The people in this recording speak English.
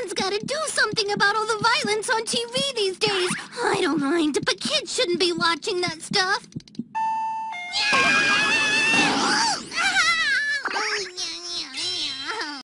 Someone's got to do something about all the violence on TV these days. I don't mind, but kids shouldn't be watching that stuff.